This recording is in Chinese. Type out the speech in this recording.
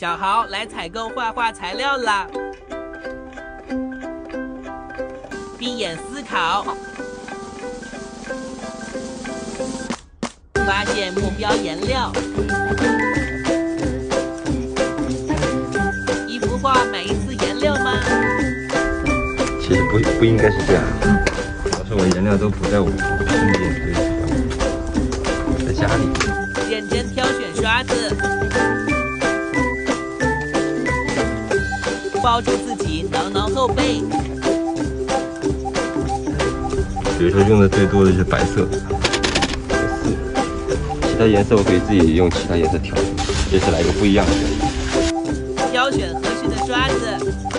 小豪来采购画画材料啦！闭眼思考，发现目标颜料。一幅画买一次颜料吗？其实不不应该是这样。老师，我颜料都不在我身边，对，在家里。认真挑抱住自己，挠挠后背。比如说用的最多的是白色，其他颜色我可以自己用其他颜色调，这次来个不一样的。挑选合适的刷子，